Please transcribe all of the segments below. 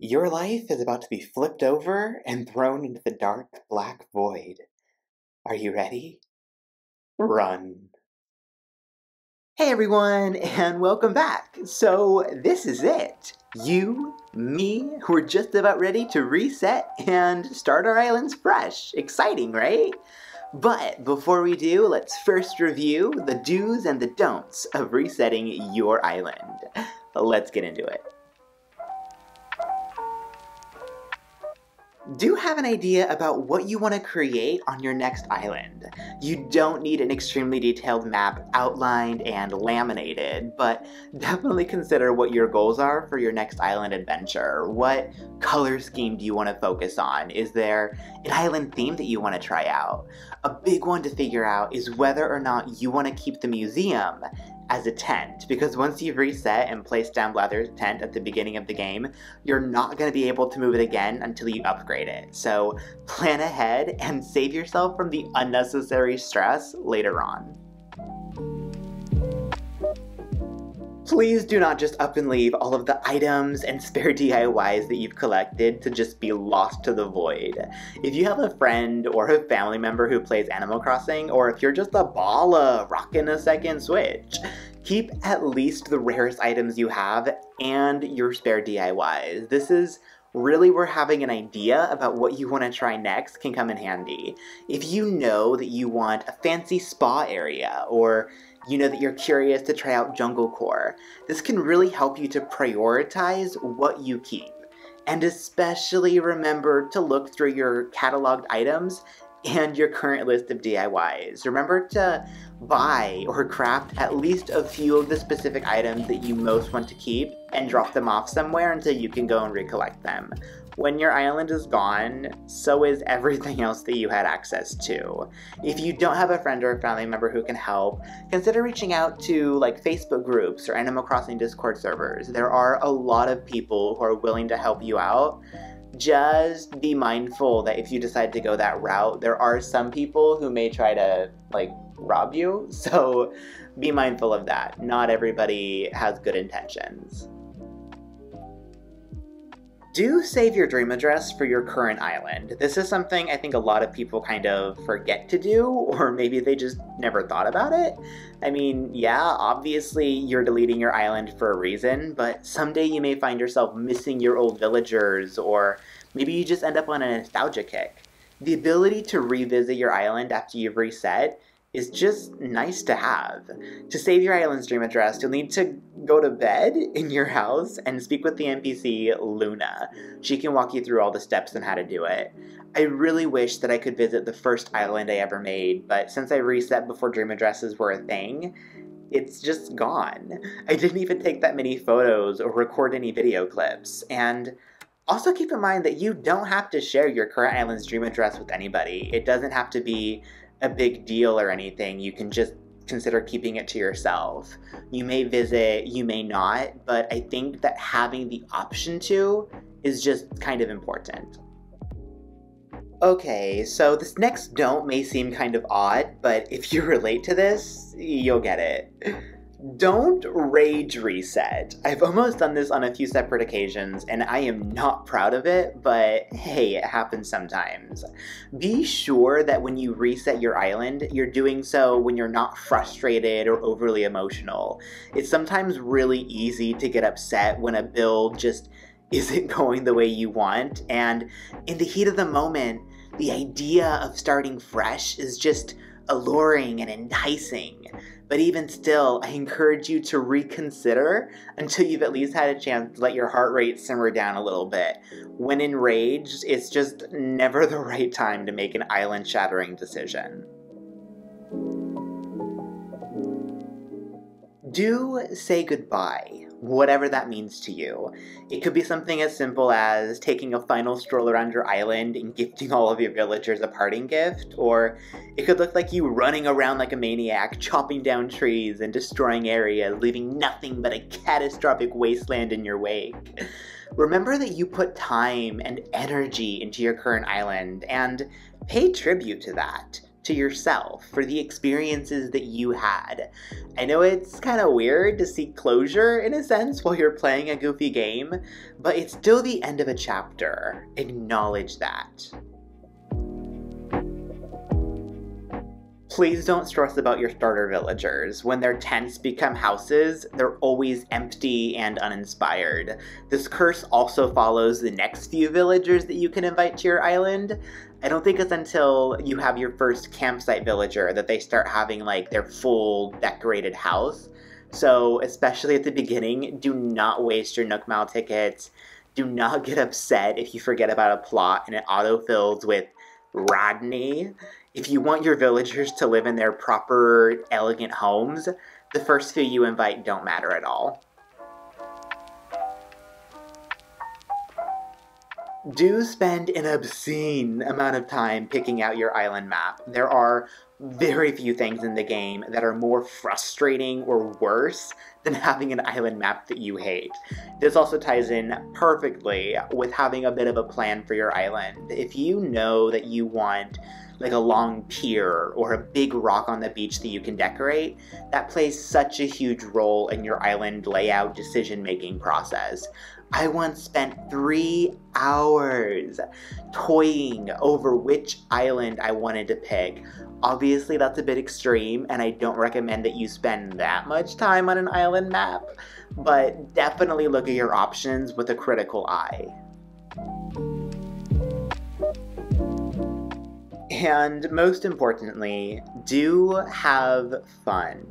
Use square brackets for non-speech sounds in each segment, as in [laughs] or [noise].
Your life is about to be flipped over and thrown into the dark black void. Are you ready? Run. Hey everyone, and welcome back. So, this is it. You, me, we're just about ready to reset and start our islands fresh. Exciting, right? But before we do, let's first review the do's and the don'ts of resetting your island. Let's get into it. Do have an idea about what you want to create on your next island. You don't need an extremely detailed map outlined and laminated, but definitely consider what your goals are for your next island adventure. What color scheme do you want to focus on? Is there an island theme that you want to try out? A big one to figure out is whether or not you want to keep the museum as a tent because once you've reset and placed down Blathers' tent at the beginning of the game, you're not going to be able to move it again until you upgrade it. So plan ahead and save yourself from the unnecessary stress later on. Please do not just up and leave all of the items and spare [laughs] DIYs that you've collected to just be lost to the void. If you have a friend or a family member who plays Animal Crossing, or if you're just a baller rocking a second Switch, keep at least the rarest items you have and your spare DIYs. This is really where having an idea about what you want to try next can come in handy. If you know that you want a fancy spa area, or you know that you're curious to try out Jungle Core. This can really help you to prioritize what you keep. And especially remember to look through your cataloged items and your current list of DIYs. Remember to buy or craft at least a few of the specific items that you most want to keep and drop them off somewhere until you can go and recollect them. When your island is gone, so is everything [laughs] else that you had access to. If you don't have a friend or a family member who can help, consider reaching out to like Facebook groups or Animal Crossing Discord servers. There are a lot of people who are willing to help you out just be mindful that if you decide to go that route, there are some people who may try to like rob you. [laughs] So be mindful of that. Not everybody has good intentions do save your dream address for your current island. This is something I think a lot of people kind of forget to do, [laughs] or maybe they just never thought about it. I mean, yeah, obviously you're deleting your island for a reason, but someday you may find yourself missing your old villagers, or maybe you just end up on a nostalgia kick. The ability to revisit your island after you've reset is just nice to have. To save your island's dream address, you'll need to go to bed in your house and speak with the NPC Luna. She can walk you through all the steps and how to do it. I really wish that I could visit the first island I ever made, but since I reset before dream addresses were a thing, it's just gone. I didn't even take that many photos or record any video clips, and also keep in mind that you don't have to share your current island's dream address with anybody. It doesn't have to be a big deal or anything. You can just consider keeping it to yourself. You may visit, you may not, but I think that having the option to is just kind of important. Okay, so this next don't may seem kind of odd, but if you [laughs] relate to this, you'll get it. Don't rage reset. I've almost done this on a few separate occasions, and I am not proud of it, but hey, it happens sometimes. Be sure that when you reset your island, you're doing so when you're not frustrated or overly emotional. It's sometimes really easy to get upset when a build just isn't [laughs] going the way you want, and in the heat of the moment, the idea of starting fresh is just alluring and enticing. But even still, I encourage you to reconsider until you've at least had a chance to let your heart rate simmer down a little bit. When enraged, it's just never [laughs] the right time to make an island shattering decision. Do say goodbye whatever that means to you. It could be something as simple as taking a final stroll around your island and gifting all of your villagers a parting gift, or it could look like you running around like a maniac, [laughs] chopping down trees and destroying areas, leaving nothing but a catastrophic wasteland in your wake. Remember that you put time and energy into your current island, and pay tribute to that to yourself for the experiences that you had. I know it's kind of weird to seek closure in a sense while you're playing a goofy game, but it's still the end of a chapter. Acknowledge that. Please don't stress about your starter villagers. When their tents become houses, they're always empty and uninspired. This curse also follows the next few villagers that you can invite to your island. I don't think it's until you have your first campsite villager that they start having like their full decorated house. So, especially at the beginning, do not waste your Nook Mile tickets. Do not get upset if you forget about a plot and it autofills with Rodney. If you want your villagers to live in their proper, elegant homes, the first few you invite don't matter at all. Do spend an obscene amount of time picking out your island map. There are very few things in the game that are more frustrating or worse than having an island map that you hate. This also ties in perfectly with having a bit of a plan for your island. If you know that you want like a long pier or a big rock on the beach that you can decorate, that plays such a huge role in your island layout decision making process. I once spent three hours toying over which island I wanted to pick. Obviously, that's a bit extreme, and I don't recommend that you spend that much time on an island map, but definitely look at your options with a critical eye. And most importantly, do have fun.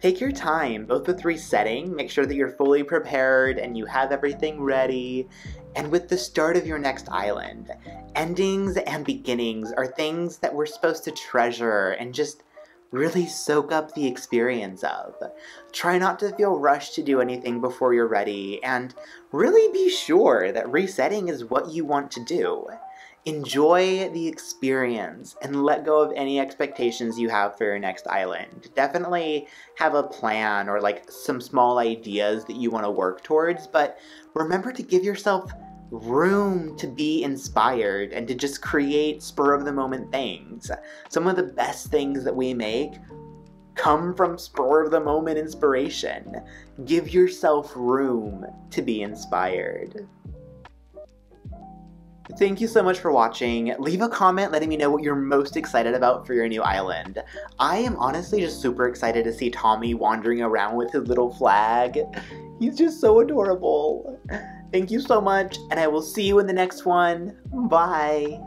Take your time, both with resetting, make sure that you're fully prepared and you have everything ready, and with the start of your next island. Endings and beginnings are things that we're supposed to treasure and just really soak up the experience of. Try not to feel rushed to do anything before you're ready, and really be sure that resetting is what you want to do enjoy the experience and let go of any expectations you have for your next island. Definitely have a plan or like some small ideas that you want to work towards, but remember to give yourself room to be inspired and to just create spur of the moment things. Some of the best things that we make come from spur of the moment inspiration. Give yourself room to be inspired. Thank you so much for watching. Leave a comment letting me know what you're most excited about for your new island. I am honestly just super excited to see Tommy wandering around with his little flag. He's just so adorable. Thank you so much, and I will see you in the next one. Bye.